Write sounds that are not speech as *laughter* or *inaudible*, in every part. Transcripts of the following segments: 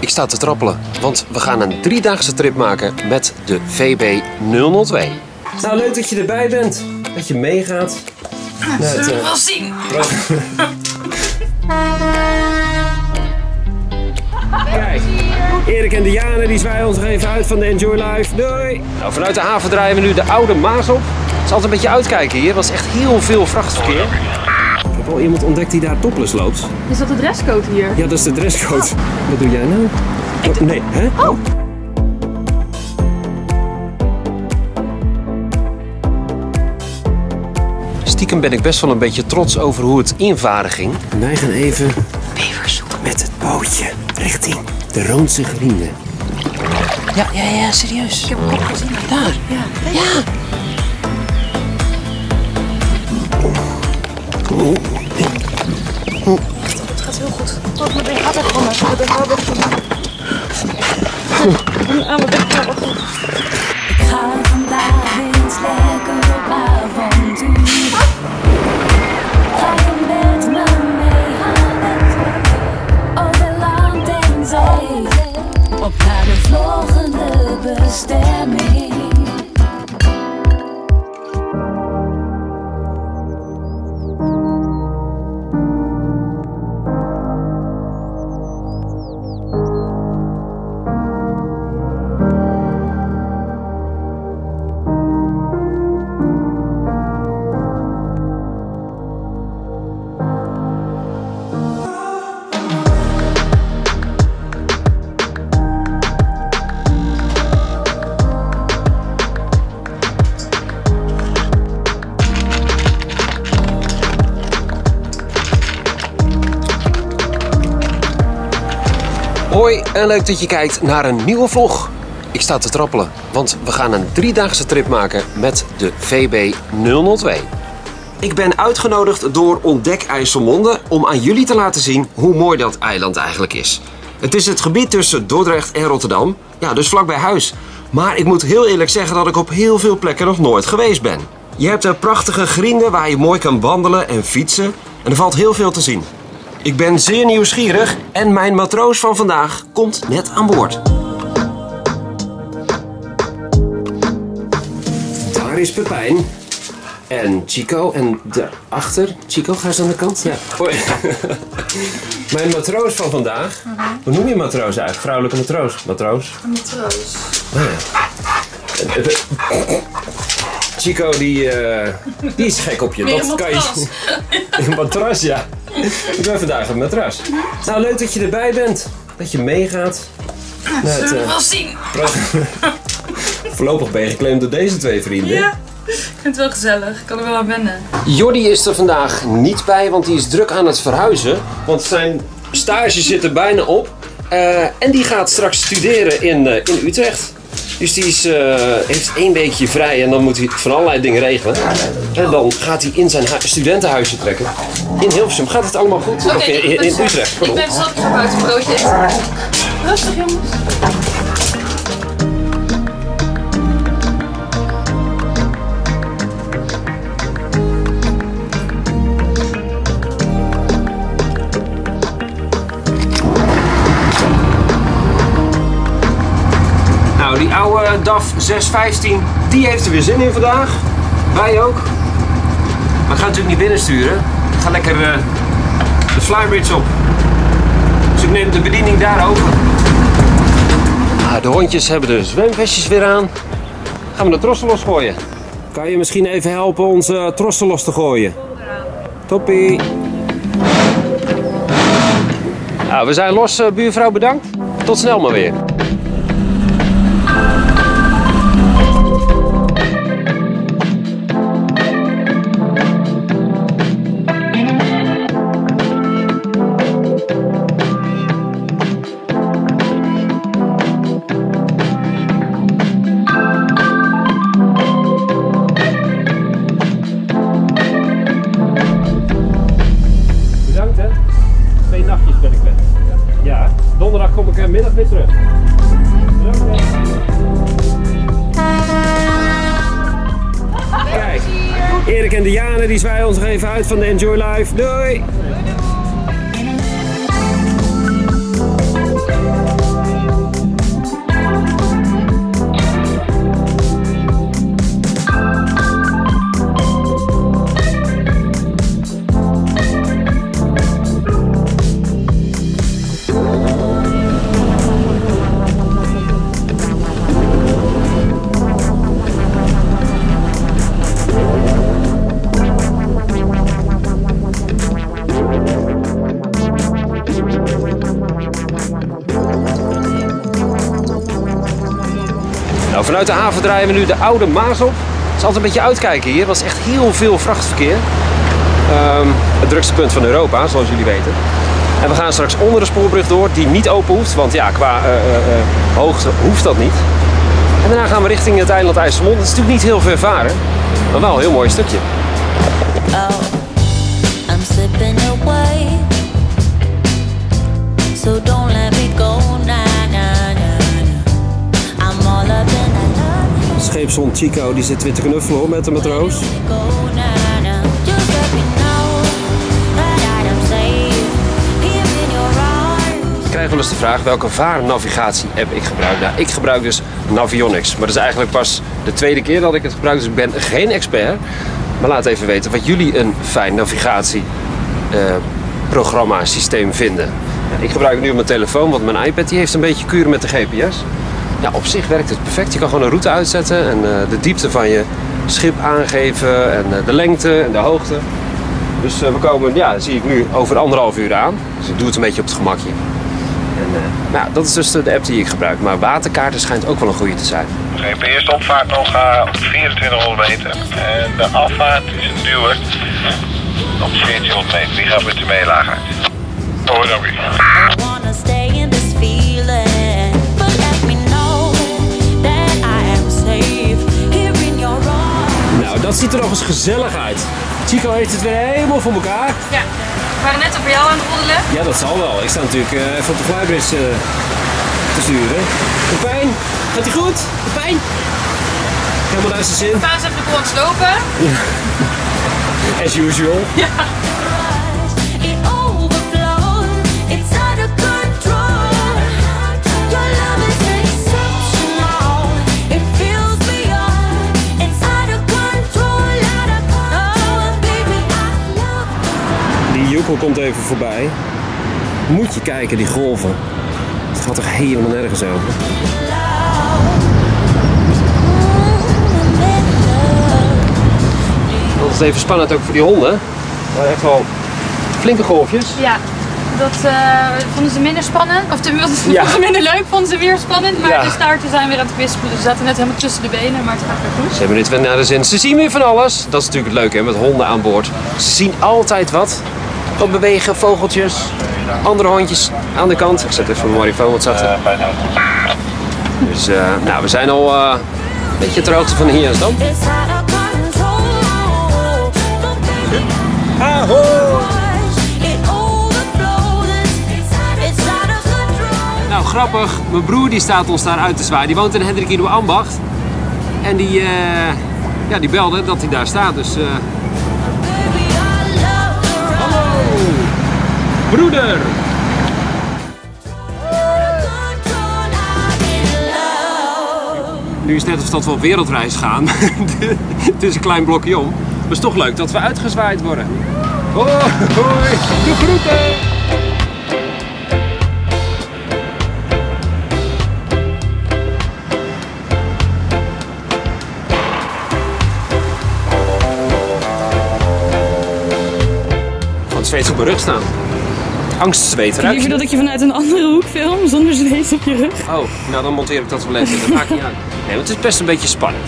Ik sta te trappelen, want we gaan een driedaagse trip maken met de VB 002. Nou, leuk dat je erbij bent. Dat je meegaat. Het, Zullen we eh, wel zien? *laughs* Kijk, Erik en Diane die zwaaien ons nog even uit van de Enjoy Life. Doei! Nou, vanuit de haven draaien we nu de oude Maas op. Het is altijd een beetje uitkijken hier, want is echt heel veel vrachtverkeer. Ik al iemand ontdekt die daar topless loopt. Is dat de dresscode hier? Ja, dat is de dresscode. Wat doe jij nou? Oh, nee, hè? Oh. Stiekem ben ik best wel een beetje trots over hoe het invaren ging. Wij gaan even met het bootje richting de Roonse Grienden. Ja, ja, ja, serieus. Ik heb hem ook gezien. Daar. Ja. ja. Het gaat heel goed. Oh, mijn been gaat echt van. Mijn been gaat echt van me. Ah, mijn been gaat van me. Ga vandaag eens lekker op avontuur. Ga je met me meegaan over land en zee. Op naar de volgende bestemming. En leuk dat je kijkt naar een nieuwe vlog. Ik sta te trappelen, want we gaan een driedaagse trip maken met de VB 002. Ik ben uitgenodigd door Ontdek IJsselmonde om aan jullie te laten zien hoe mooi dat eiland eigenlijk is. Het is het gebied tussen Dordrecht en Rotterdam, ja, dus vlak bij huis. Maar ik moet heel eerlijk zeggen dat ik op heel veel plekken nog nooit geweest ben. Je hebt er prachtige grienden waar je mooi kan wandelen en fietsen en er valt heel veel te zien. Ik ben zeer nieuwsgierig en mijn matroos van vandaag komt net aan boord. Daar is Pepijn. En Chico. En daarachter. Chico, ga eens aan de kant. Ja. Hoi. *laughs* mijn matroos van vandaag. Hoe noem je matroos eigenlijk? Vrouwelijke matroos. Matroos. Matroos. Chico, die, eh, die is gek op je. Dat een kan je. *laughs* Een matras, ja. Ik ben vandaag een matras. Nou, leuk dat je erbij bent. Dat je meegaat. Het, Zullen we eh, wel zien? *laughs* Voorlopig ben je geklemd door deze twee vrienden. Ja. Ik vind het wel gezellig. Ik kan er wel aan wennen. Jordi is er vandaag niet bij, want die is druk aan het verhuizen. Want zijn stage zit er bijna op. Eh, en die gaat straks studeren in, in Utrecht. Dus die is, eh, heeft één weekje vrij en dan moet hij van allerlei dingen regelen. En dan gaat hij in zijn hu- studentenhuisje trekken. In Hilversum. Gaat het allemaal goed? Of in, in, ik ben in zo- Utrecht, Ik pardon. ben zo voor buiten broodje eten. Rustig jongens. Oude DAF 615, die heeft er weer zin in vandaag. Wij ook. Maar ik ga natuurlijk niet binnensturen. Ik ga lekker eh, de flybridge op. Dus ik neem de bediening daar over. Ah, de hondjes hebben de zwemvestjes weer aan. Gaan we de trossen losgooien. Kan je misschien even helpen onze trossen los te gooien? Toppie. Nou, we zijn los, eh, buurvrouw bedankt. Tot snel maar weer. Ons nog even uit van de Enjoy Life. Doei! Vanuit de haven draaien we nu de Oude Maas op. Het is altijd een beetje uitkijken hier. Er was echt heel veel vrachtverkeer. Ehm, het drukste punt van Europa, zoals jullie weten. En we gaan straks onder de spoorbrug door, die niet open hoeft. Want ja, qua eh, eh, eh, hoogte hoeft dat niet. En daarna gaan we richting het eiland IJsselmond. Dat is natuurlijk niet heel ver varen. Maar wel een heel mooi stukje. Oh, I'm away. Scheepshond Chico die zit weer te knuffelen met de matroos. Ik krijg wel eens de vraag welke vaarnavigatie-app ik gebruik. Nou, ik gebruik dus Navionics. Maar dat is eigenlijk pas de tweede keer dat ik het gebruik. Dus ik ben geen expert. Maar laat even weten wat jullie een fijn navigatieprogramma systeem vinden. Ik gebruik nu op mijn telefoon, want mijn iPad die heeft een beetje kuren met de GPS. Ja, op zich werkt het perfect. Je kan gewoon een route uitzetten en eh, de diepte van je schip aangeven en eh, de lengte en de hoogte. Dus eh, we komen, ja, zie ik nu over anderhalf uur aan. Dus ik doe het een beetje op het gemakje. En, eh, nou, dat is dus de de app die ik gebruik. Maar waterkaarten schijnt ook wel een goede te zijn. GPS opvaart nog eh, op 2400 meter. En de afvaart is een duwer op 1400 meter. Die gaat met de meelaag uit. Hoi, dank u. dat ziet er nog eens gezellig uit. Chico heeft het weer helemaal voor elkaar. Ja, we waren net over jou aan het roddelen. Ja, dat zal wel. Ik sta natuurlijk eh, even op de flybridge eh, te sturen. Pepijn, gaat hij goed? Pepijn? Helemaal naar zijn zin. Eens even de het slopen. As usual. It komt even voorbij. Moet je kijken, die golven. Het gaat toch helemaal nergens over. Dat is even spannend ook voor die honden. Maar echt wel flinke golfjes. Ja, dat eh, vonden ze minder spannend. Of de, dat Ja. vonden ze minder leuk, vonden ze weer spannend. Maar Ja. de staarten zijn weer aan het kwispelen. Ze zaten net helemaal tussen de benen, maar het gaat weer goed. Ze hebben dit weer naar de zin. Ze zien weer van alles. Dat is natuurlijk het leuke hè, met honden aan boord. Ze zien altijd wat. Wat bewegen, vogeltjes, andere hondjes aan de kant. Ik zet even mijn marifoon wat zachter. Dus eh, nou, we zijn al eh, een beetje ter hoogte van of control. Nou, grappig. Mijn broer die staat ons daar uit te zwaaien. Die woont in Hendrik Ido Ambacht. En die, eh, ja, die belde dat hij daar staat. Dus, Broeder! Nu is het net of dat we op wereldreis gaan. *laughs* het is een klein blokje om. Maar het is toch leuk dat we uitgezwaaid worden. Hoi, hoi, de groeten! Zweet op mijn rug staan. Angstzweet, ruik je Liever dat ik je vanuit een andere hoek film, zonder zweet op je rug. Oh, nou dan monteer ik dat wel even. Dat maakt niet uit. Nee, want het is best een beetje spannend.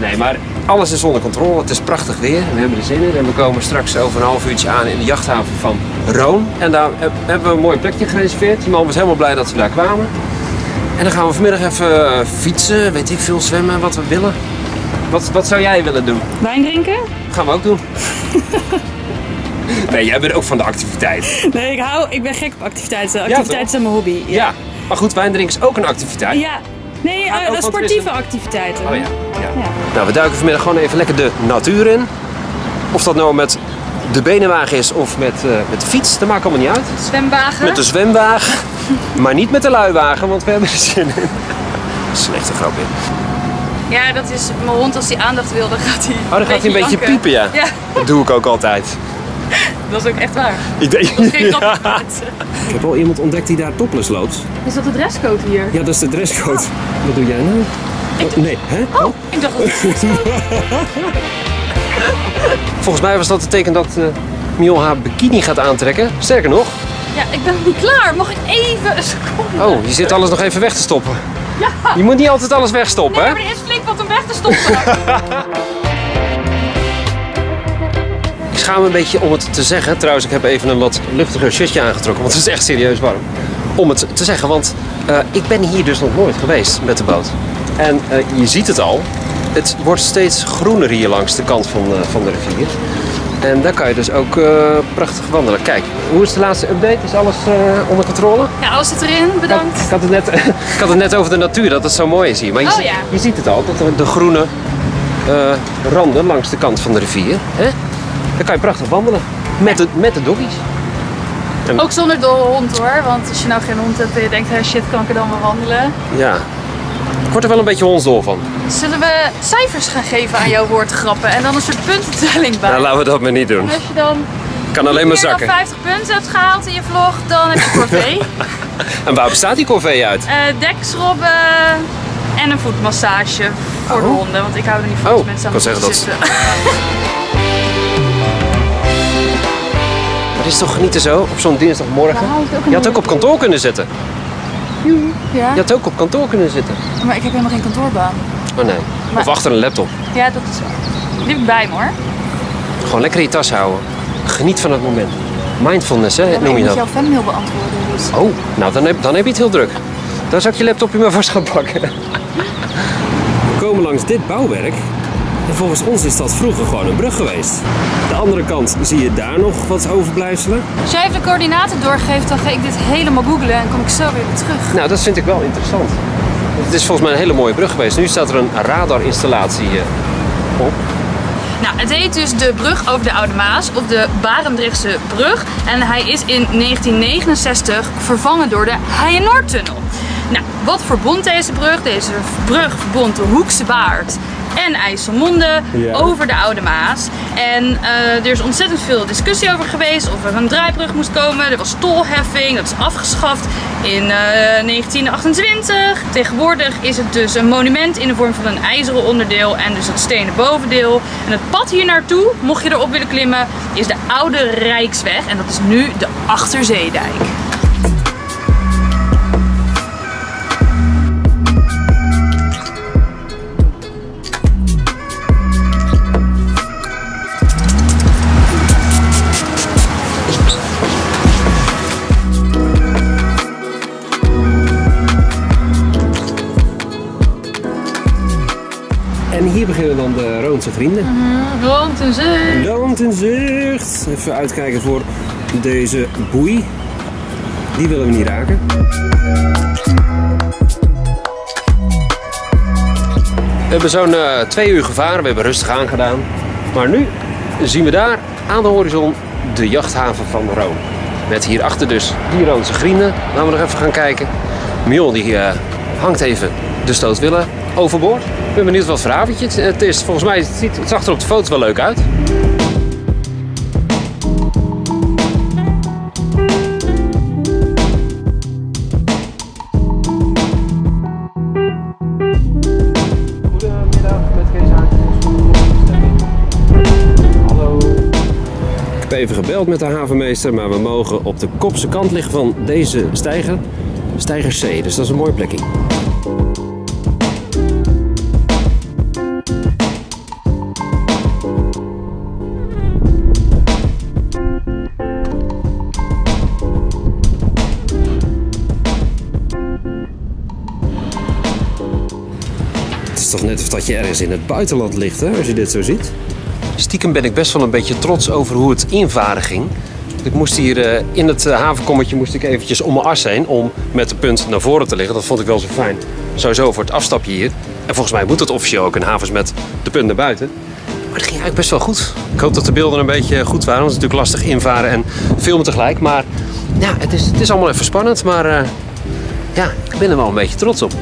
Nee, maar alles is onder controle. Het is prachtig weer. We hebben er zin in. En we komen straks over een half uurtje aan in de jachthaven van Roon. En daar heb- hebben we een mooi plekje gereserveerd. Die man was helemaal blij dat we daar kwamen. En dan gaan we vanmiddag even eh, fietsen, weet ik veel, zwemmen, wat we willen. Wat, wat zou jij willen doen? Wijn drinken? gaan we ook doen. *laughs* nee, jij bent ook van de activiteit. Nee, ik, hou, ik ben gek op activiteiten. Activiteiten zijn mijn hobby. Ja. Maar goed, wijndrinken is ook een activiteit. Ja. Nee, is sportieve activiteiten. Oh ja. ja. Ja. Nou, we duiken vanmiddag gewoon even lekker de natuur in. Of dat nou met de benenwagen is of met, eh, met de fiets, dat maakt allemaal niet uit. Zwemwagen. Met de zwemwagen, *laughs* maar niet met de luiwagen, want we hebben er zin in. *laughs* Slechte grapje. Ja, dat is mijn hond. Als hij aandacht wil, dan gaat hij. Oh, dan gaat hij een beetje janken. piepen, ja. Ja, Dat doe ik ook altijd. Dat is ook echt waar. Ik, denk, Geen grap. *laughs* ik heb al iemand ontdekt die daar topless loopt. Is dat de dresscode hier? Ja, dat is de dresscode. Wat doe jij nou? Oh, nee, hè? Oh. Ik dacht dat het *laughs* Volgens mij was dat het teken dat eh Mion haar bikini gaat aantrekken. Sterker nog, Ja, ik ben nog niet klaar. Mag ik even een seconde? oh, je zit alles nog even weg te stoppen. Je moet niet altijd alles wegstoppen, Nee, hè? maar er is flink wat om weg te stoppen. *laughs* Ik schaam me een beetje om het te zeggen. Trouwens, ik heb even een wat luchtiger shirtje aangetrokken, want het is echt serieus warm. Om het te zeggen, want eh, ik ben hier dus nog nooit geweest met de boot. En eh, je ziet het al, het wordt steeds groener hier langs de kant van, eh, van de rivier. En daar kan je dus ook prachtig wandelen. Kijk, hoe is de laatste update? Is alles onder controle? Ja, alles zit erin. Bedankt. ik, had het net, *laughs* ik had het net over de natuur, dat het zo mooi is hier. Maar je, Oh, ziet- ja. je ziet het al, dat de groene randen langs de kant van de rivier. Hè? Daar kan je prachtig wandelen. Met de, met de doggies. Ook zonder dolle hond hoor. Want als je nou geen hond hebt en je denkt, hey, shit, kan ik er dan wel wandelen? Ja. Ik word er wel een beetje hondsdol van. Zullen we cijfers gaan geven aan jouw woordgrappen en dan een soort puntentelling bij? Nou, laten we dat maar niet doen. Als je dan Kan alleen maar meer dan zakken. 50 punten hebt gehaald in je vlog, dan heb je *laughs* corvée. En waar bestaat die corvée uit? Eh dekschrobben en een voetmassage voor de Oh. honden. Want ik hou er niet van Oh, als mensen aan ik de zeggen zitten. Maar *laughs* het is toch genieten zo, op zo'n dinsdagmorgen? Je had ook op kantoor kunnen zitten. Ja, Je had ook op kantoor kunnen zitten. maar ik heb helemaal geen kantoorbaan. Oh nee. Of achter een laptop. Ja, dat is waar. Die bij me hoor. Gewoon lekker in je tas houden. Geniet van het moment. Mindfulness, hè, Ja, maar noem ik je moet dat. jouw fanmail beantwoorden. Dus. Oh, nou dan heb, dan heb je het heel druk. Dan zou ik je laptopje maar vast gaan pakken. We *laughs* komen langs dit bouwwerk. En volgens ons is dat vroeger gewoon een brug geweest. De andere kant zie je daar nog wat overblijfselen. Als jij even de coördinaten doorgeeft, dan ga ik dit helemaal googlen en kom ik zo weer terug. Nou, dat vind ik wel interessant. Het is volgens mij een hele mooie brug geweest. Nu staat er een radarinstallatie eh, op. Nou, het heet dus de brug over de Oude Maas, of de Barendrechtse brug. En hij is in 1969 vervangen door de Heijenoordtunnel. Nou, wat verbond deze brug? Deze brug verbond de Hoekse Waard en IJsselmonde Ja. over de Oude Maas. En eh, er is ontzettend veel discussie over geweest of er een draaibrug moest komen. Er was tolheffing, dat is afgeschaft in eh, 1928. Tegenwoordig is het dus een monument in de vorm van een ijzeren onderdeel en dus het stenen bovendeel. En het pad hier naartoe, mocht je erop willen klimmen, is de Oude Rijksweg. En dat is nu de Achterzeedijk. Dan de Roomse vrienden. Rond en zee. Land in zicht. Even uitkijken voor deze boei. Die willen we niet raken. We hebben zo'n eh, twee uur gevaren. We hebben rustig aangedaan. Maar nu zien we daar aan de horizon de jachthaven van Rome. Met hierachter dus die Roomse vrienden. Laten we nog even gaan kijken. Mion die eh, hangt even de stootwillen overboord. Ik ben benieuwd wat voor avondje het- is. Volgens mij het ziet het zag er op de foto wel leuk uit. Ik heb even gebeld met de havenmeester, maar we mogen op de kopse kant liggen van deze steiger. Steiger C, dus dat is een mooi plekje. Of dat je ergens in het buitenland ligt, hè, als je dit zo ziet. Stiekem ben ik best wel een beetje trots over hoe het invaren ging. Ik moest hier eh, in het eh, havenkommetje moest ik eventjes om mijn as heen om met de punt naar voren te liggen. Dat vond ik wel zo fijn. Sowieso voor het afstapje hier. En volgens mij moet het officieel ook in havens met de punt naar buiten. Maar dat ging eigenlijk best wel goed. Ik hoop dat de beelden een beetje goed waren. Want het is natuurlijk lastig invaren en filmen tegelijk. Maar ja, het is, het is allemaal even spannend. Maar eh, ja, ik ben er wel een beetje trots op.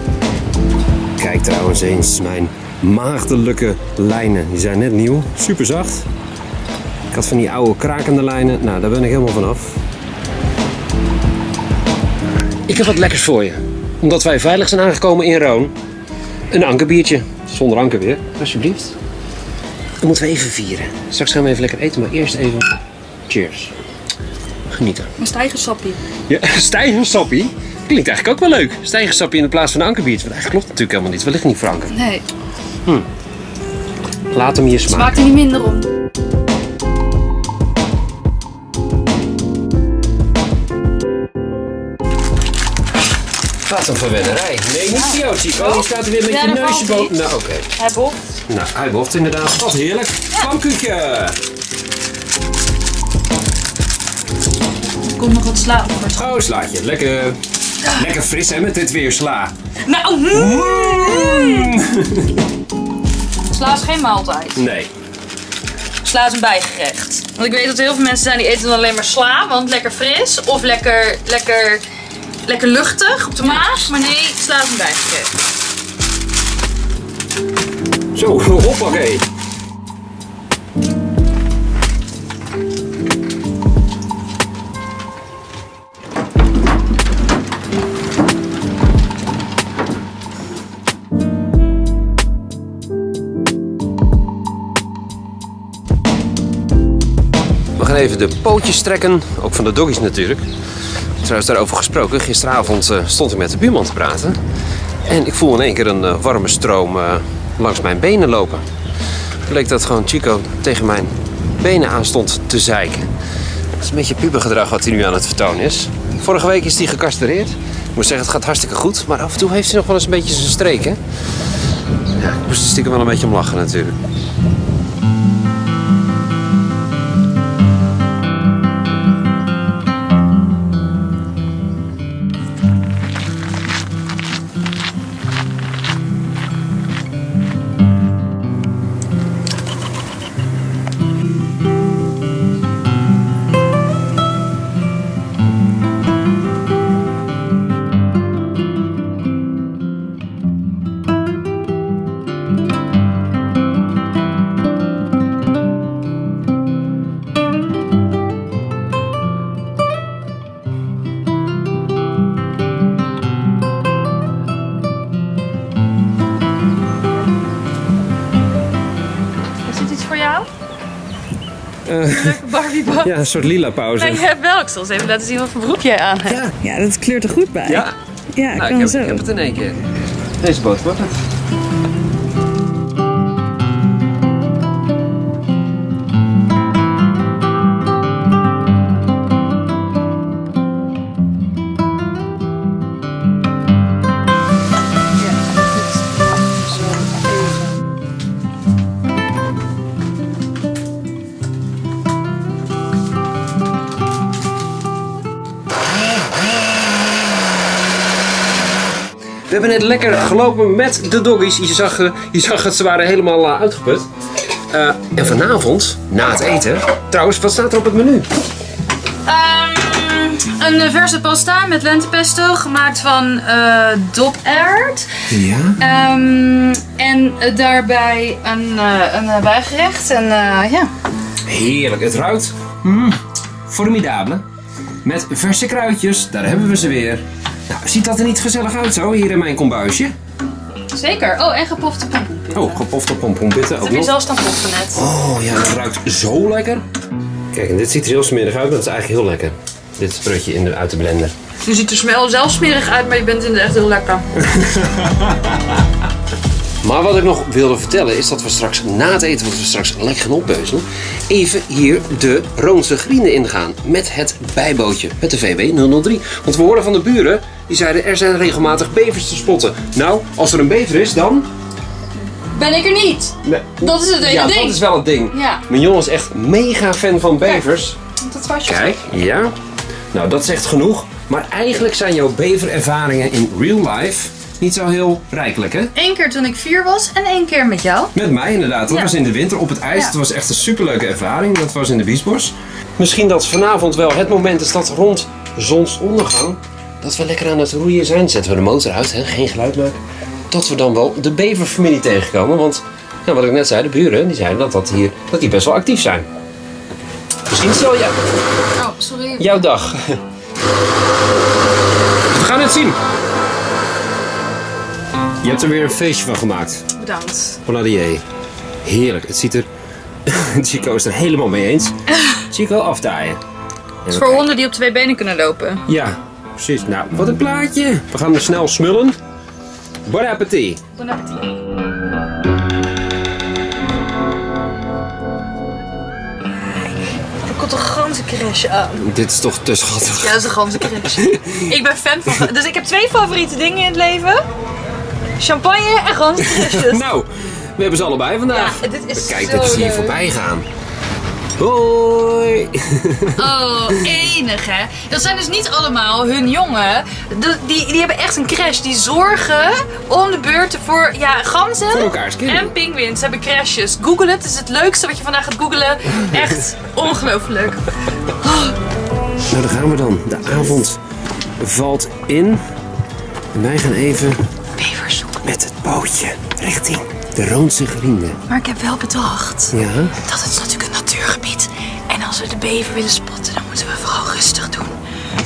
Kijk trouwens eens, mijn maagdelijke lijnen. Die zijn net nieuw, super zacht. Ik had van die oude krakende lijnen. Nou, daar ben ik helemaal vanaf. Ik heb wat lekkers voor je. Omdat wij veilig zijn aangekomen in Roon. Een ankerbiertje. Zonder anker weer. Alsjeblieft. Dan moeten we even vieren. Straks gaan we even lekker eten, maar eerst even... Cheers. Genieten. Een stijgersappie. Ja, *laughs* stijgersappie. Klinkt eigenlijk ook wel leuk. Stijgersapje in de plaats van een ankerbiet. Want eigenlijk klopt het natuurlijk helemaal niet. We liggen niet voor anker. Nee, Laat hem hier smaken. maakt er niet minder om. Wat een verwennerij. Nee, niet voor jou, Chico. Je staat er weer met Ja, je neusje boven. Nou, oké. Hij bocht. Nou, hij boft inderdaad. Wat heerlijk. Pannenkoekje. Er komt nog wat sla op. Oh, slaatje. Lekker, lekker fris hè, met dit weer sla. Nou, mm. Sla is geen maaltijd. Nee. Sla is een bijgerecht. Want ik weet dat er heel veel mensen zijn die eten dan alleen maar sla, want lekker fris of lekker, lekker, lekker luchtig op de maag. Maar nee, sla is een bijgerecht. Zo, *laughs* hoppakee. Even de pootjes strekken, ook van de doggies natuurlijk. Trouwens, daarover gesproken, gisteravond eh, stond ik met de buurman te praten. En ik voel in één keer een eh, warme stroom eh, langs mijn benen lopen. Bleek dat gewoon Chico tegen mijn benen aan stond te zeiken. Dat is een beetje pubergedrag wat hij nu aan het vertonen is. Vorige week is hij gecastreerd. Ik moet zeggen, het gaat hartstikke goed. Maar af en toe heeft hij nog wel eens een beetje zijn streken. Ja, ik moest er stiekem wel een beetje om lachen natuurlijk. *laughs* Ja, een soort lila pauze. Nee, je hebt wel. Ik zal eens even laten zien wat voor broek jij aan hebt. Ja, Ja, dat kleurt er goed bij. ja. Ja, Nou, kan ik, heb, zo. ik heb het in één keer. Deze boot wordt het. We hebben net lekker gelopen met de doggies. Je zag, eh, je zag het, ze waren helemaal eh, uitgeput. Eh, en vanavond, na het eten... Trouwens, wat staat er op het menu? Ehm, een verse pasta met lentepesto, gemaakt van dopaard. Ja. Ehm, en daarbij een, een bijgerecht. En ja, Heerlijk. Het ruikt mm, formidabele. Met verse kruidjes, daar hebben we ze weer. Nou, ziet dat er niet gezellig uit zo, hier in mijn kombuisje? zeker. Oh, en gepofte pompoen. Oh, gepofte pompoenpitten ook Heb je nog. zelfs dan poffen net? Oh ja, dat ruikt zo lekker. Kijk, en dit ziet er heel smerig uit, maar dat is eigenlijk heel lekker. Dit sprutje in de, uit de blender. Je ziet er smel zelf smerig uit, maar je bent in de echt heel lekker. *laughs* Maar wat ik nog wilde vertellen is dat we straks na het eten, wat we straks lekker gaan opbeuzelen, even hier de Roonse Grienen ingaan met het bijbootje, met de VB 003. Want we hoorden van de buren, die zeiden er zijn regelmatig bevers te spotten. Nou, als er een bever is, dan... Ben ik er niet? Nee. Dat is het hele ja, ding. dat is wel het ding. Ja. Mijn jongen is echt mega fan van bevers. Dat was je. Kijk, ja. Nou, dat zegt genoeg. Maar eigenlijk zijn jouw beverervaringen in real life niet zo heel rijkelijk, hè? Eén keer toen ik vier was en één keer met jou. Met mij inderdaad. Dat Ja. was in de winter op het ijs. Ja. Het was echt een superleuke ervaring. Dat was in de Biesbos. Misschien dat vanavond wel het moment is dat rond zonsondergang... dat we lekker aan het roeien zijn. Zetten we de motor uit, hè? geen geluid maken. Dat we dan wel de beverfamilie tegenkomen. Want ja, wat ik net zei, de buren die zeiden dat, dat, hier, dat die best wel actief zijn. Misschien is het wel jou, Oh, sorry. jouw dag. We gaan het zien. Je hebt er weer een feestje van gemaakt. Bedankt. Poladier. Heerlijk. Het ziet er... *laughs* Chico is er helemaal mee eens. Chico aftaaien. Het is voor honden die op twee benen kunnen lopen. Ja, precies. Nou, wat een plaatje. We gaan er snel smullen. Bon appetit. Bon appetit. Er komt een ganzencrash aan. Dit is toch te schattig. Ja, dat is een ganzencrash. *laughs* ik ben fan van... Dus ik heb twee favoriete dingen in het leven. Champagne en ganzencrashes. *laughs* Nou, we hebben ze allebei vandaag. Ja, dit is Kijk, dit is hier voorbij gaan. Hoi. *laughs* Oh, enig hè. Dat zijn dus niet allemaal hun jongen. De- die, die hebben echt een crash. Die zorgen om de beurt voor ja, ganzen Voor elkaars kinderen. en pinguïns. Ze hebben crashes. Google het. Het is het leukste wat je vandaag gaat googlen. Echt ongelooflijk. Nou, daar gaan we dan. De avond valt in. En wij gaan even Bevers bootje richting de Roonse Grienden. Maar ik heb wel bedacht Ja? dat het is natuurlijk een natuurgebied. En als we de bever willen spotten, dan moeten we vooral rustig doen.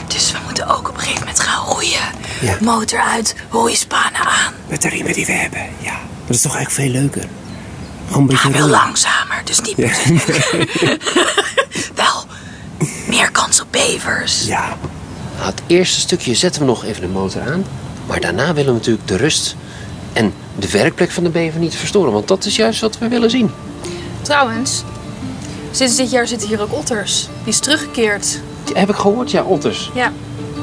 Dus we moeten ook op een gegeven moment gaan roeien. Ja. Motor uit, roeispanen aan. Met de riemen die we hebben, ja. Dat is toch eigenlijk veel leuker. Gewoon een Ja, wel langzamer, dus niet meer. *laughs* wel meer kans op bevers. Ja. Nou, het eerste stukje zetten we nog even de motor aan. Maar daarna willen we natuurlijk de rust en de werkplek van de bever niet verstoren. Want dat is juist wat we willen zien. Trouwens, sinds dit jaar zitten hier ook otters. Die is teruggekeerd. Heb ik gehoord, ja, otters. Ja,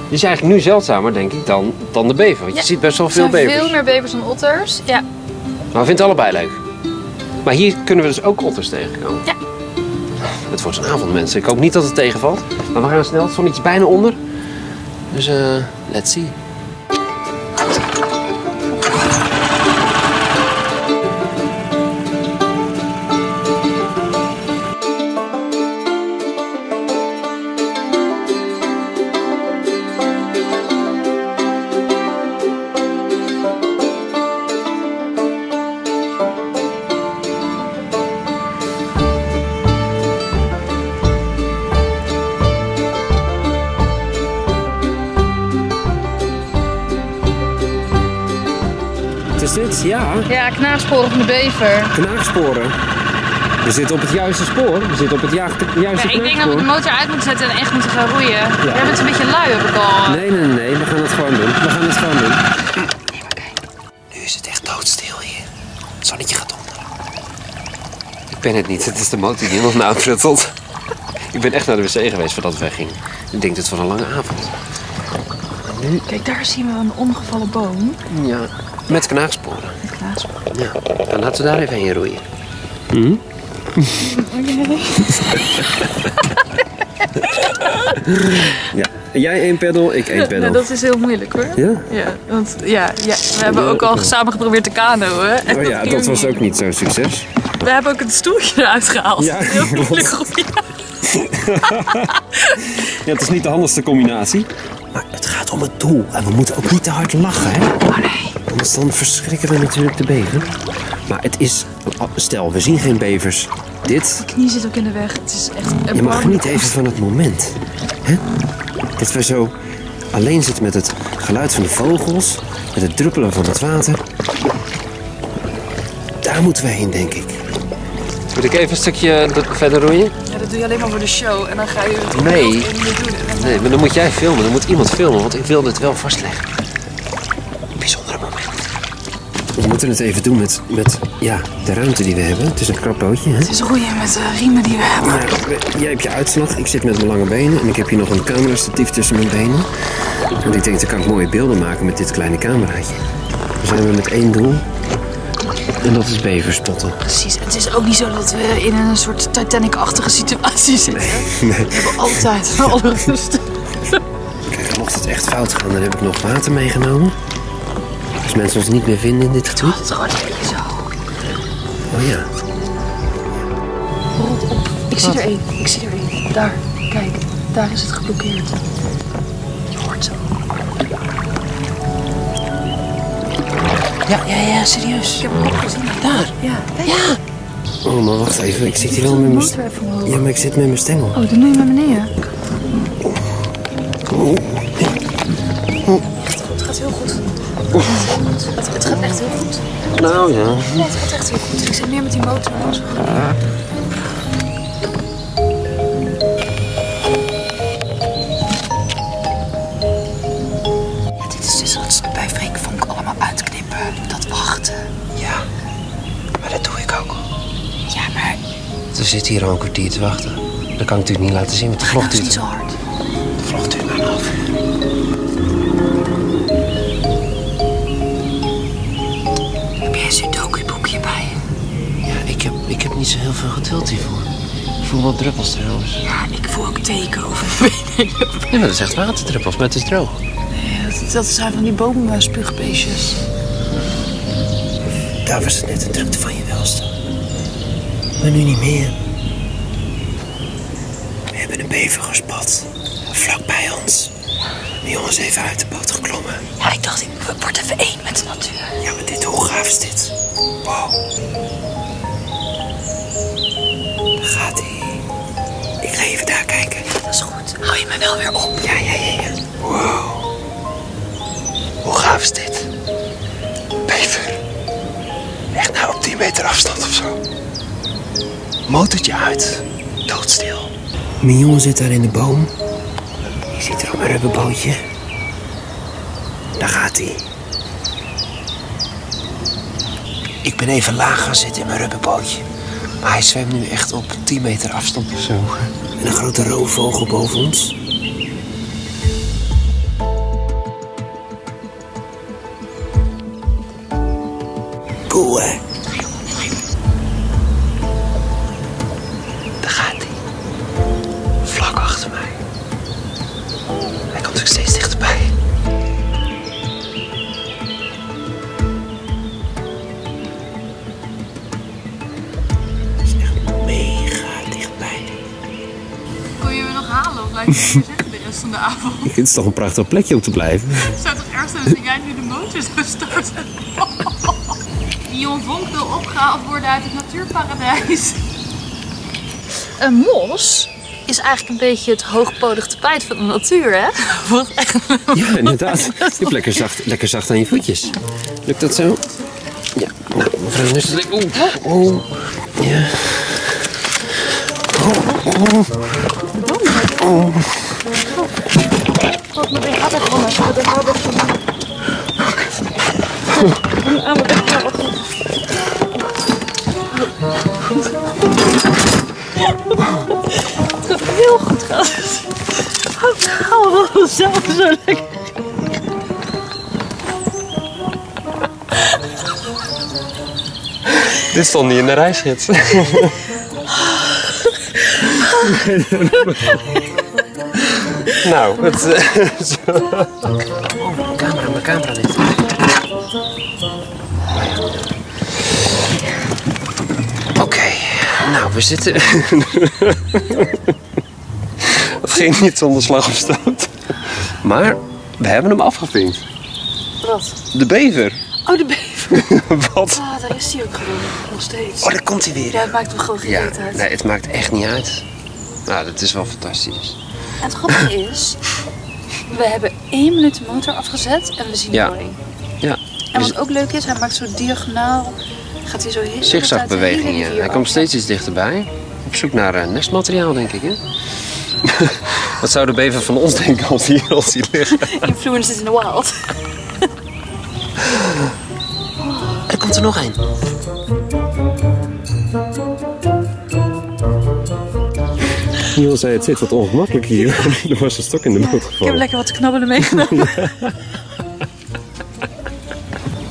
Die is eigenlijk nu zeldzamer, denk ik, dan, dan de bever. Want Ja, je ziet best wel er veel zijn bevers. veel meer bevers dan otters. Ja, Maar we vinden het allebei leuk. Maar hier kunnen we dus ook otters tegenkomen. Ja. Het wordt zo'n avond, mensen. Ik hoop niet dat het tegenvalt. Maar we gaan snel. Het zonnetje is bijna onder. Dus eh, let's see. Ja, ja knaagsporen van de bever. knaagsporen. We zitten op het juiste spoor. We zitten op het ja- juiste Ja, ik denk dat we de motor uit moeten zetten en echt moeten gaan roeien. We hebben het een beetje lui, heb ik al. Nee, nee, nee. We gaan het gewoon doen. We gaan het gewoon doen. Nu is het echt doodstil hier. Het zonnetje gaat onder. Ik ben het niet. Het is de motor die nog nauw pruttelt. Ik ben echt naar de wc geweest voordat we weggingen. Ik denk, dit was een lange avond. Kijk, daar zien we een omgevallen boom. Ja. Met knaagsporen. Met knaagsporen. Ja. Dan laten we daar even heen roeien. *laughs* Ja. Jij één pedal, ik één. Nou, dat is heel moeilijk hoor. Ja? Ja, want ja, ja, we hebben ook al samen geprobeerd te kanoën. Oh ja, dat was ook niet zo'n succes. We hebben ook het stoeltje eruit gehaald. Ja, heel moeilijk. *laughs* Ja, het is niet de handigste combinatie. Maar het gaat om het doel. En we moeten ook niet te hard lachen, hè? Oh nee. Anders dan verschrikken we natuurlijk de bever. Maar het is... Stel, we zien geen bevers. Dit... De knie zit ook in de weg. Het is echt Je mag genieten even van het moment. Hè? Dat we zo alleen zitten met het geluid van de vogels. Met het druppelen van het water. Daar moeten we heen, denk ik. Moet ik even een stukje verder roeien? Ja, dat doe je alleen maar voor de show. En dan ga je het Nee. niet doen. Nee, maar dan moet jij filmen. Dan moet iemand filmen, want ik wil dit wel vastleggen. We moeten het even doen met, met ja, de ruimte die we hebben. Het is een krap bootje, hè? Het is roeien met de riemen die we hebben. Maar jij hebt je uitslag, ik zit met mijn lange benen en ik heb hier nog een camerastatief tussen mijn benen. Want ik denk, dan kan ik mooie beelden maken met dit kleine cameraatje. Dan zijn we met één doel. En dat is beverspotten. Precies. Het is ook niet zo dat we in een soort Titanic-achtige situatie zitten. Nee. We hebben altijd *laughs* alle rust. Kijk, mocht het echt fout gaan, dan heb ik nog water meegenomen. Als mensen ons niet meer vinden in dit gebied. Het is gewoon een beetje zo. Oh ja. Ik zie er één. Ik zie er één. Daar. Kijk. Daar is het geblokkeerd. Je hoort zo. Ja, ja, ja, serieus. Ik heb hem ook gezien. Daar. Ja. Ja. Oh, maar wacht even. Ik zit hier wel met mijn... Ja, maar ik zit met mijn stengel. Oh, dan doe je met beneden. Oh. Het gaat heel goed. Het, gaat echt heel goed. Nou ja. Nee, Het gaat echt heel goed. Ik zit meer met die motor. Ja, dit is dus wat bij Freek Vonk allemaal uitknippen. Dat wachten. Ja, maar dat doe ik ook. Ja, maar... We zitten hier al een kwartier te wachten. Dat kan ik natuurlijk niet laten zien, want de vlog is niet zo hard. Voel wel druppels trouwens. Ja, ik voel ook teken over *laughs* Nee, maar dat is echt waterdruppels, maar het is droog. dat, dat zijn van die boomspuugbeestjes. Daar was het net een drukte van je welste. Maar nu niet meer. We hebben een bever gespot. Vlak bij ons. De jongen is even uit de boot geklommen. Ja, ik dacht, ik word even één met de natuur. Ja, maar dit, hoe gaaf is dit? Wow. Kijken. Dat is goed. Hou je me wel weer op? Ja, ja, ja, ja. Wow. Hoe gaaf is dit? Bever. Echt nou op 10 meter afstand of zo. Motortje uit. Doodstil. Mijn jongen zit daar in de boom. Je ziet er op mijn rubberbootje. Daar gaat hij. Ik ben even laag gaan zitten in mijn rubberbootje. Maar hij zwemt nu echt op 10 meter afstand of zo. En een grote roofvogel boven ons. Rest van de avond? Het is toch een prachtig plekje om te blijven. Het zou toch erg zijn als jij nu de motor zou starten? *laughs* Dion Vonk wil opgehaald worden uit het natuurparadijs. Een mos is eigenlijk een beetje het hoogpodig tapijt van de natuur, hè? Wat echt Ja, inderdaad. Je hebt lekker zacht, lekker zacht aan je voetjes. Lukt dat zo? Ja, nou, mevrouw Nusseling. Oeh, oeh. Ja. God, mijn been gaat gewoon. Gewoon. Ah, echt gewoon. Het gaat heel goed gaan. Hou wel zelf zo lekker. Dit stond niet in de reisgids. *laughs* *laughs* nou, het... eh, zo. Oh, mijn camera, mijn camera ligt. Oké, nou, we zitten... *laughs* Het ging niet zonder slag of stoot. Maar we hebben hem afgevinkt. Wat? De bever. Oh, de bever. *laughs* Wat? Ah, daar is hij ook gewoon. Nog steeds. Oh, daar komt hij weer. Ja, het maakt me gewoon geen Ja, uit. nee, het maakt echt niet uit. Nou, dat is wel fantastisch. En het grappige is, we hebben één minuut de motor afgezet en we zien Ja. er doorheen. Ja, En wat ook leuk is, hij maakt zo diagonaal, gaat hij zo heel zigzagbewegingen. Hij komt steeds iets dichterbij. Op zoek naar eh, nestmateriaal, denk ik, hè? *laughs* Wat zou de bever van ons denken als hij, als hij ligt? *laughs* Influences in the wild. *laughs* Er komt er nog een. Niels zei, het zit wat ongemakkelijk hier. *laughs* er was een stok in de boot Ik heb gevallen. lekker wat knabbelen meegenomen. *laughs*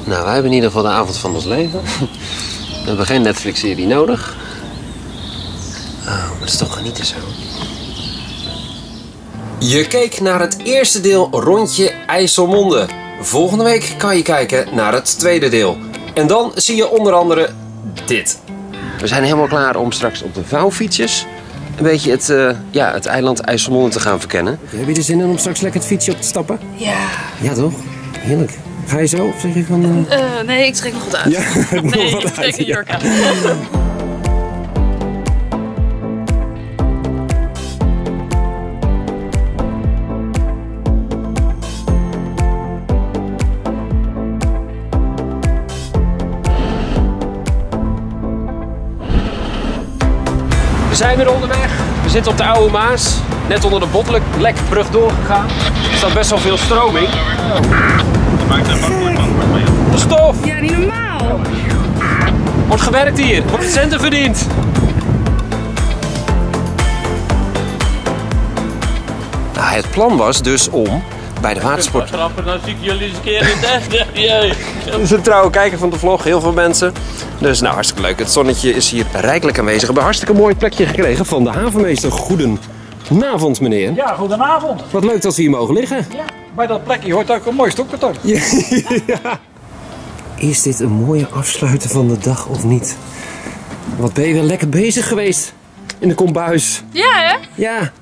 Nou, wij hebben in ieder geval de avond van ons leven. We hebben geen Netflix-serie nodig. Oh, maar dat is toch genieten zo. Je keek naar het eerste deel Rondje IJsselmonde. Volgende week kan je kijken naar het tweede deel. En dan zie je onder andere dit. We zijn helemaal klaar om straks op de vouwfietsjes een beetje het, eh, ja, het eiland IJsselmonde te gaan verkennen. Heb je er zin in om straks lekker het fietsje op te stappen? Ja. Ja, toch? Heerlijk. Ga je zo? Of zeg je van... Eh, nee, ik trek nog wat uit. Ja, *laughs* nee, wat ik trek een ja. jurk aan. *laughs* zijn weer onderweg. We zitten op de Oude Maas. Net onder de Botlekbrug doorgegaan. Er staat best wel veel stroming. De Stof! Ja, niet normaal! Wordt gewerkt hier. Wordt centen verdiend. Nou, het plan was dus om bij de watersport... Grappig, dan zie ik jullie eens een keer in het echt. Dat *laughs* is een trouwe kijker van de vlog, heel veel mensen. Dus nou, hartstikke leuk. Het zonnetje is hier rijkelijk aanwezig. We hebben een hartstikke mooi plekje gekregen van de havenmeester. Goedenavond, meneer. Ja, goedenavond. Wat leuk dat we hier mogen liggen. Ja, bij dat plekje hoort ook een mooi stokkarton. *laughs* Is dit een mooie afsluiten van de dag of niet? Wat ben je wel lekker bezig geweest in de kombuis. Ja, hè? Ja.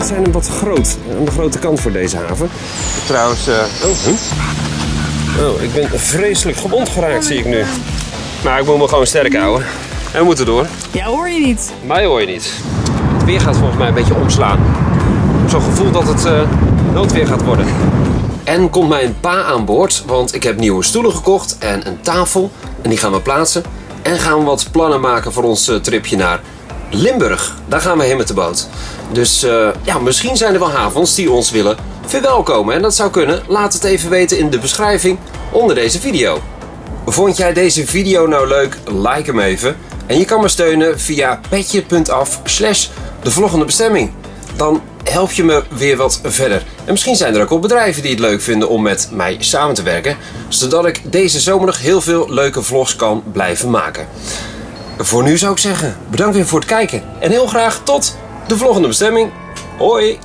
We zijn een wat groot, aan de grote kant voor deze haven. Trouwens, eh, oh, huh? oh, ik ben vreselijk gewond geraakt, zie ik nu. Maar ik moet me gewoon sterk houden. En we moeten door. Ja, hoor je niet. Mij hoor je niet. Het weer gaat volgens mij een beetje omslaan. Ik heb zo'n gevoel dat het eh, noodweer gaat worden. En komt mijn pa aan boord, want ik heb nieuwe stoelen gekocht en een tafel. En die gaan we plaatsen. En gaan we wat plannen maken voor ons eh, tripje naar Limburg. Daar gaan we heen met de boot. Dus eh, ja, misschien zijn er wel havens die ons willen verwelkomen. En dat zou kunnen. Laat het even weten in de beschrijving onder deze video. Vond jij deze video nou leuk? Like hem even. En je kan me steunen via petje.af slash de volgende bestemming. Dan help je me weer wat verder. En misschien zijn er ook wel bedrijven die het leuk vinden om met mij samen te werken. Zodat ik deze zomer nog heel veel leuke vlogs kan blijven maken. Voor nu zou ik zeggen, bedankt weer voor het kijken. En heel graag tot de volgende bestemming. Hoi!